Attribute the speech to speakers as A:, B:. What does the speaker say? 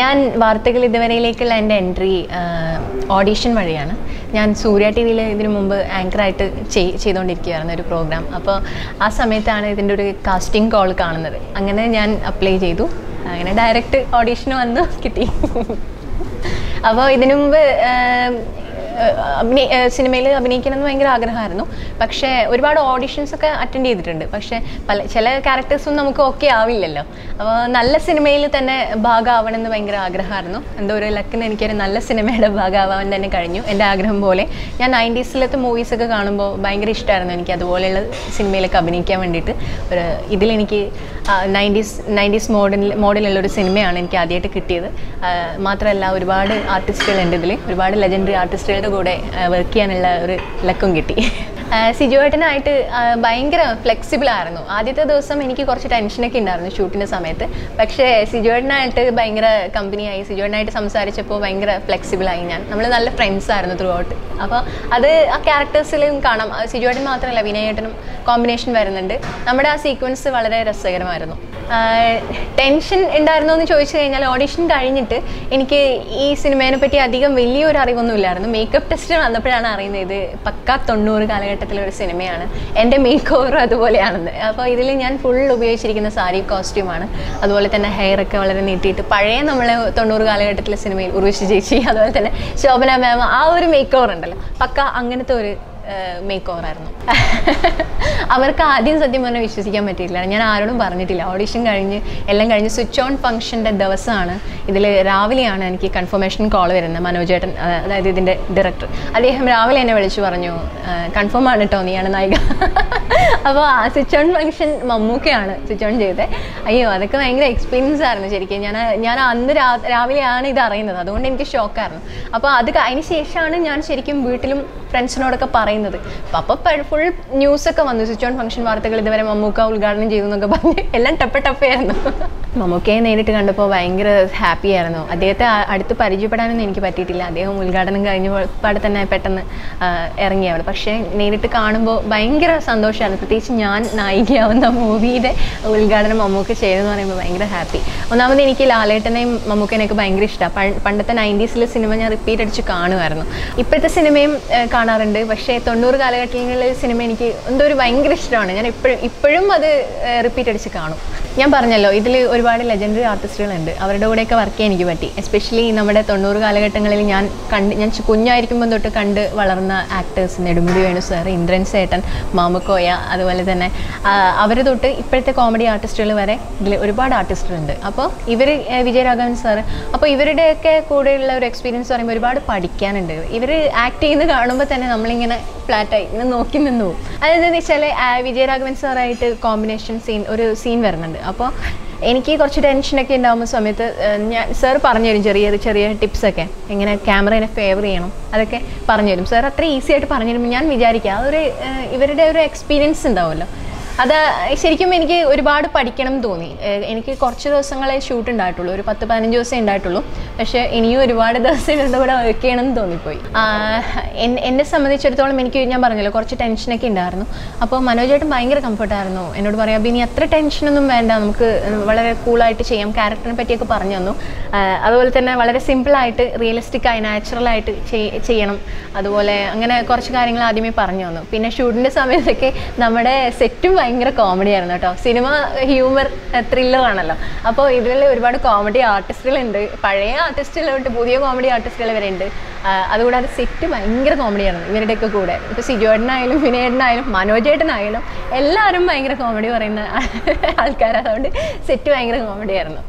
A: ഞാൻ വാർത്തകൾ ഇതുവരെയിലേക്കുള്ള എന്റെ എൻട്രി ഓഡീഷൻ വഴിയാണ്. ഞാൻ സൂര്യ ടി വിയിൽ ഇതിനു മുമ്പ് ആങ്കറായിട്ട് ചെയ് ചെയ്തുകൊണ്ടിരിക്കുകയായിരുന്നു ഒരു പ്രോഗ്രാം. അപ്പോൾ ആ സമയത്താണ് ഇതിന്റെ ഒരു കാസ്റ്റിംഗ് കോൾ കാണുന്നത്. അങ്ങനെ ഞാൻ അപ്ലൈ ചെയ്തു. അങ്ങനെ ഡയറക്റ്റ് ഓഡീഷന് വന്നു കിട്ടി. അപ്പോൾ ഇതിനു മുമ്പ് അഭിനയ സിനിമയിൽ അഭിനയിക്കണം എന്ന് ഭയങ്കര ആഗ്രഹമായിരുന്നു. പക്ഷേ ഒരുപാട് ഓഡിഷൻസ് ഒക്കെ അറ്റൻഡ് ചെയ്തിട്ടുണ്ട്. പക്ഷേ പല ചില ക്യാരക്ടേഴ്സും നമുക്ക് ഓക്കെ ആവില്ലല്ലോ. അപ്പോൾ നല്ല സിനിമയിൽ തന്നെ ഭാഗമാവണം എന്ന് ഭയങ്കര ആഗ്രഹമായിരുന്നു. എന്തോ ഒരു ലക്കിന് എനിക്കൊരു നല്ല സിനിമയുടെ ഭാഗമാവാൻ തന്നെ കഴിഞ്ഞു. എന്റെ ആഗ്രഹം പോലെ. ഞാൻ നയന്റീസിലത്തെ മൂവീസൊക്കെ കാണുമ്പോൾ ഭയങ്കര ഇഷ്ടമായിരുന്നു എനിക്ക് അതുപോലെയുള്ള സിനിമയിലൊക്കെ അഭിനയിക്കാൻ വേണ്ടിയിട്ട്. ഒരു ഇതിലെനിക്ക് നയന്റീസ് നയന്റീസ് മോഡൽ മോഡലുള്ള ഒരു സിനിമയാണ് എനിക്ക് ആദ്യമായിട്ട് കിട്ടിയത്. മാത്രമല്ല ഒരുപാട് ആർട്ടിസ്റ്റുകളുണ്ട് ഇതിൽ ഒരുപാട് ലെജൻഡറി ആർട്ടിസ്റ്റുകളുടെ കൂടെ വർക്ക് ചെയ്യാനുള്ള ഒരു ലക്കും കിട്ടി. സിജുവേട്ടനായിട്ട് ഭയങ്കര ഫ്ലെക്സിബിൾ ആയിരുന്നു. ആദ്യത്തെ ദിവസം എനിക്ക് കുറച്ച് ടെൻഷനൊക്കെ ഉണ്ടായിരുന്നു ഷൂട്ടിന്റെ സമയത്ത്. പക്ഷേ സിജുവേട്ടനായിട്ട് ഭയങ്കര കമ്പനിയായി സിജുവേട്ടനായിട്ട് സംസാരിച്ചപ്പോൾ ഭയങ്കര ഫ്ലെക്സിബിൾ ആയി ഞാൻ. നമ്മൾ നല്ല ഫ്രണ്ട്സ് ആയിരുന്നു ത്രൂ ഔട്ട് അപ്പോൾ അത് ആ ക്യാരക്ടേഴ്സിലും കാണാം. സിജുവേട്ടൻ മാത്രമല്ല വിനയേട്ടനും കോമ്പിനേഷൻ വരുന്നുണ്ട്. നമ്മുടെ ആ സീക്വൻസ് വളരെ രസകരമായിരുന്നു. ടെൻഷൻ ഉണ്ടായിരുന്നോ എന്ന് ചോദിച്ചു കഴിഞ്ഞാൽ ഓഡിഷൻ കഴിഞ്ഞിട്ട് എനിക്ക് ഈ സിനിമയെ പറ്റി അധികം വലിയൊരു അറിവൊന്നും ഇല്ലായിരുന്നു. മേക്കപ്പ് ടെസ്റ്റ് വന്നപ്പോഴാണ് അറിയുന്നത് പക്ക തൊണ്ണൂറ് കാലഘട്ടത്തിലെ ഒരു സിനിമയാണ്. എന്റെ മേക്ക് ഓവർ അതുപോലെയാണെന്ന്. അപ്പോൾ ഇതിൽ ഞാൻ ഫുൾ ഉപയോഗിച്ചിരിക്കുന്ന സാരി കോസ്റ്റ്യൂമാണ് അതുപോലെ തന്നെ ഹെയർ ഒക്കെ വളരെ നീട്ടിയിട്ട് പഴയ നമ്മളെ തൊണ്ണൂറ് കാലഘട്ടത്തിലെ സിനിമയിൽ ഉർവശി ചേച്ചി അതുപോലെ തന്നെ ശോഭന മാം ആ ഒരു മേക്ക് ഓവർ ഉണ്ടല്ലോ. പക്ക അങ്ങനത്തെ ഒരു മേക്ക് ഓവറായിരുന്നു അവർക്ക് ആദ്യം സത്യം പറഞ്ഞാൽ വിശ്വസിക്കാൻ പറ്റിയില്ല ഞാൻ ആരോടും പറഞ്ഞിട്ടില്ല. ഓഡിഷൻ കഴിഞ്ഞ് എല്ലാം കഴിഞ്ഞ് സ്വിച്ച് ഓൺ ഫംഗ്ഷന്റെ ദിവസമാണ് ഇതിൽ രാവിലെയാണ് എനിക്ക് കൺഫർമേഷൻ കോൾ വരുന്നത് മനോജേട്ടൻ അതായത് ഇതിന്റെ ഡയറക്ടർ അദ്ദേഹം രാവിലെ എന്നെ വിളിച്ചു പറഞ്ഞു കൺഫേം ആണ് കേട്ടോ നീയാണ് നായിക. അപ്പോൾ ആ സ്വിച്ച് ഓൺ ഫംഗ്ഷൻ മമ്മൂക്കയാണ് സ്വിച്ച് ഓൺ ചെയ്തത്. അയ്യോ അതൊക്കെ ഭയങ്കര എക്സ്പീരിയൻസ് ആയിരുന്നു ശരിക്കും. ഞാൻ ഞാൻ അന്ന് രാവിലെയാണ് ഇത് അറിയുന്നത്. അതുകൊണ്ട് എനിക്ക് ഷോക്കായിരുന്നു അപ്പോൾ അത് അതിന് ശേഷമാണ് ഞാൻ ശരിക്കും വീട്ടിലും ഫ്രണ്ട്സിനോടൊക്കെ പറയുന്നത് അപ്പോൾ ഫുൾ ന്യൂസൊക്കെ വന്നു. സ്വിച്ച് ഓൺ ഫംഗ്ഷൻ വാർത്തകൾ ഇതുവരെ മമ്മൂക്ക ഉദ്ഘാടനം ചെയ്തു എന്നൊക്കെ പറഞ്ഞ് എല്ലാം ടപ്പ് ടപ്പായിരുന്നു മമ്മൂക്കയെ നേരിട്ട് കണ്ടപ്പോൾ ഭയങ്കര ഹാപ്പി ആയിരുന്നു. അദ്ദേഹത്തെ അടുത്ത് പരിചയപ്പെടാനൊന്നും എനിക്ക് പറ്റിയിട്ടില്ല. അദ്ദേഹം ഉദ്ഘാടനം കഴിഞ്ഞ പാടെ തന്നെ പെട്ടെന്ന് ആ, ഇറങ്ങി അവിടെ പക്ഷേ നേരിട്ട് കാണുമ്പോൾ ഭയങ്കര സന്തോഷമായിരുന്നു പ്രത്യേകിച്ച് ഞാൻ നായികയാവുന്ന മൂവിയുടെ ഉദ്ഘാടനം മമ്മൂക്ക ചെയ്തെന്ന് പറയുമ്പോൾ ഭയങ്കര ഹാപ്പി ഒന്നാമത് എനിക്ക് ലാലേട്ടനെയും മമ്മൂക്കനെയൊക്കെ ഭയങ്കര ഇഷ്ടമാണ് പണ്ടത്തെ നയന്റീസിലെ സിനിമ ഞാൻ റിപ്പീറ്റ് അടിച്ച് കാണുമായിരുന്നു. ഇപ്പോഴത്തെ സിനിമയും കാണാറുണ്ട്. പക്ഷേ തൊണ്ണൂറ് കാലഘട്ടങ്ങളിലെ സിനിമ എനിക്ക് എന്തോ ഒരു ഭയങ്കര ഇഷ്ടമാണ്. ഞാൻ ഇപ്പോഴും ഇപ്പോഴും അത് റിപ്പീറ്റ് അടിച്ച് കാണും. ഞാൻ പറഞ്ഞല്ലോ ഇതിൽ ഒരുപാട് ലെജൻഡറി ആർട്ടിസ്റ്റുകളുണ്ട് അവരുടെ കൂടെയൊക്കെ വർക്ക് ചെയ്യാൻ എനിക്ക് പറ്റി. എസ്പെഷ്യലി നമ്മുടെ തൊണ്ണൂറ് കാലഘട്ടങ്ങളിൽ ഞാൻ കണ്ട് ഞാൻ കുഞ്ഞായിരിക്കുമ്പോൾ തൊട്ട് കണ്ട് വളർന്ന ആക്ടേഴ്സ് നെടുമുടി വേണു സാർ ഇന്ദ്രൻ സേട്ടൻ മാമുക്കോയ അതുപോലെ തന്നെ അവർ തൊട്ട് ഇപ്പോഴത്തെ കോമഡി ആർട്ടിസ്റ്റുകൾ വരെ ഇതിൽ ഒരുപാട് ആർട്ടിസ്റ്റുകളുണ്ട് അപ്പോൾ ഇവർ വിജയരാഘവൻ സാർ അപ്പോൾ ഇവരുടെയൊക്കെ കൂടെയുള്ള ഒരു എക്സ്പീരിയൻസ് പറയുമ്പോൾ ഒരുപാട് പഠിക്കാനുണ്ട്. ഇവർ ആക്ട് ചെയ്യുന്നത് കാണുമ്പോൾ തന്നെ നമ്മളിങ്ങനെ ഫ്ലാറ്റായി ഇങ്ങനെ നോക്കി നിന്നു. പോകും വെച്ചാൽ വിജയരാഘവൻ സാറായിട്ട് കോമ്പിനേഷൻ സീൻ ഒരു സീൻ വരുന്നുണ്ട്. അപ്പോൾ എനിക്ക് കുറച്ച് ടെൻഷനൊക്കെ ഉണ്ടാകുന്ന സമയത്ത് ഞാൻ സാർ പറഞ്ഞു തരും ചെറിയ ചെറിയ ടിപ്സൊക്കെ എങ്ങനെ ക്യാമറേനെ ഫേവർ ചെയ്യണം അതൊക്കെ പറഞ്ഞു തരും. സാർ അത്ര ഈസി ആയിട്ട് പറഞ്ഞു തരുമ്പോൾ ഞാൻ വിചാരിക്കുക അതൊരു ഇവരുടെ ഒരു എക്സ്പീരിയൻസ് ഉണ്ടാവുമല്ലോ. അത് ശരിക്കും എനിക്ക് ഒരുപാട് പഠിക്കണം തോന്നി. എനിക്ക് കുറച്ച് ദിവസങ്ങളെ ഷൂട്ട് ഉണ്ടായിട്ടുള്ളൂ. ഒരു പത്ത് പതിനഞ്ച് ദിവസമേ ഉണ്ടായിട്ടുള്ളൂ. പക്ഷേ ഇനിയും ഒരുപാട് ദിവസം ഇവരുടെ കൂടെ വർക്ക് ചെയ്യണം എന്ന് തോന്നിപ്പോയി. എന്നെ സംബന്ധിച്ചിടത്തോളം എനിക്ക് ഞാൻ പറഞ്ഞല്ലോ കുറച്ച് ടെൻഷനൊക്കെ ഉണ്ടായിരുന്നു. അപ്പോൾ മനോജേട്ടൻ ഭയങ്കര കംഫർട്ടായിരുന്നു എന്നോട് പറയാം ഇനി അത്ര ടെൻഷനൊന്നും വേണ്ട. നമുക്ക് വളരെ കൂളായിട്ട് ചെയ്യാം. ക്യാരക്ടറിനെ പറ്റിയൊക്കെ പറഞ്ഞു തന്നു. അതുപോലെ തന്നെ വളരെ സിമ്പിളായിട്ട് റിയലിസ്റ്റിക് ആയി നാച്ചുറലായിട്ട് ചെയ്യണം. അതുപോലെ അങ്ങനെ കുറച്ച് കാര്യങ്ങൾ ആദ്യമേ പറഞ്ഞു തന്നു. പിന്നെ ഷൂട്ടിന്റെ സമയത്തൊക്കെ നമ്മുടെ സെറ്റും ഭയങ്കര കോമഡി ആയിരുന്നു കേട്ടോ. സിനിമ ഹ്യൂമർ ത്രില്ലർ ആണല്ലോ. അപ്പോൾ ഇതിൽ ഒരുപാട് കോമഡി ആർട്ടിസ്റ്റുകളുണ്ട് പഴയ ആർട്ടിസ്റ്റുകളുണ്ട് പുതിയ കോമഡി ആർട്ടിസ്റ്റുകൾ വരെ ഉണ്ട് അതുകൂടാതെ സെറ്റ് ഭയങ്കര കോമഡിയായിരുന്നു ഇവരുടെയൊക്കെ കൂടെ. ഇപ്പോൾ സിജുവേട്ടനായാലും വിനയേട്ടനായാലും മനോജേട്ടനായാലും എല്ലാവരും ഭയങ്കര കോമഡി പറയുന്ന ആൾക്കാരാണ് അതുകൊണ്ട് സെറ്റ് ഭയങ്കര കോമഡിയായിരുന്നു